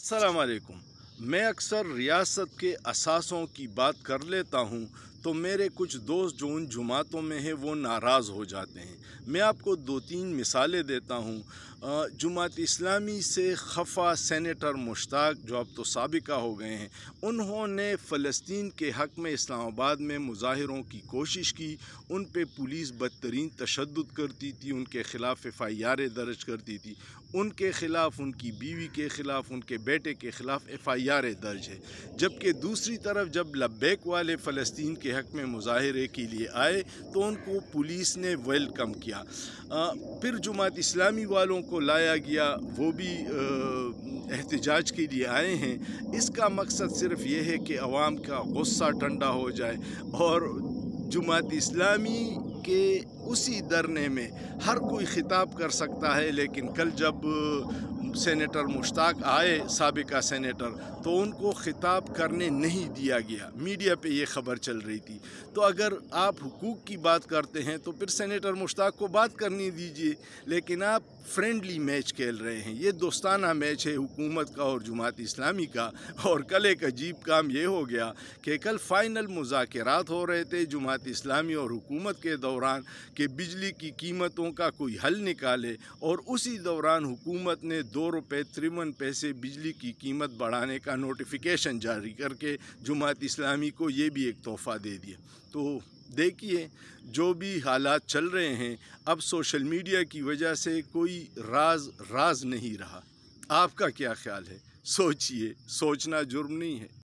السلام علیکم۔ میں اکثر ریاست کے اثاثوں کی بات کر لیتا ہوں تو میرے کچھ دوست جو ان جماعتوں میں ہیں وہ ناراض ہو جاتے ہیں۔ میں آپ کو دو تین مثالیں دیتا ہوں۔ جماعت اسلامی سے خفا سینیٹر مشتاق جو اب تو سابقہ ہو گئے ہیں، انہوں نے فلسطین کے حق میں اسلام آباد میں مظاہروں کی کوشش کی۔ ان پہ پولیس بدترین تشدد کرتی تھی، ان کے خلاف ایف آئی آریں درج کرتی تھی۔ ان کے خلاف، ان کی بیوی کے خلاف، ان کے بیٹے کے خلاف ایف آئی آریں درج ہے جبکہ دوسری طرف جب لبیک والے فلسطین کے حق میں مظاہرے کے لیے آئے تو ان کو پولیس نے ویلکم کیا۔ پھر جماعت اسلامی والوں کو لایا گیا، وہ بھی احتجاج کے لیے آئے ہیں۔ اس کا مقصد صرف یہ ہے کہ عوام کا غصہ ٹھنڈا ہو جائے اور جماعت اسلامی کے اسی درنے میں ہر کوئی خطاب کر سکتا ہے، لیکن کل جب سینیٹر مشتاق آئے، سابقہ سینیٹر، تو ان کو خطاب کرنے نہیں دیا گیا۔ میڈیا پہ یہ خبر چل رہی تھی۔ تو اگر آپ حقوق کی بات کرتے ہیں، تو پھر سینیٹر مشتاق کو بات کرنی دیجیے لیکن آپ فرینڈلی میچ کھیل رہے ہیں۔ یہ دوستانہ میچ ہے حکومت کا اور جماعت اسلامی کا۔ اور کل ایک عجیب کام یہ ہو گیا کہ کل فائنل مذاکرات ہو رہے تھے جماعت اسلامی اور حکومت کے دوران کہ بجلی کی قیمتوں کا کوئی حل نکالے۔ اور اسی دوران حکومت نے دو دو روپے ترون پیسے بجلی کی قیمت بڑھانے کا نوٹیفیکیشن جاری کر کے جماعت اسلامی کو یہ بھی ایک تحفہ دے دیا۔ تو دیکھیے، جو بھی حالات چل رہے ہیں، اب سوشل میڈیا کی وجہ سے کوئی راز راز نہیں رہا۔ آپ کا کیا خیال ہے؟ سوچئے، سوچنا جرم نہیں ہے۔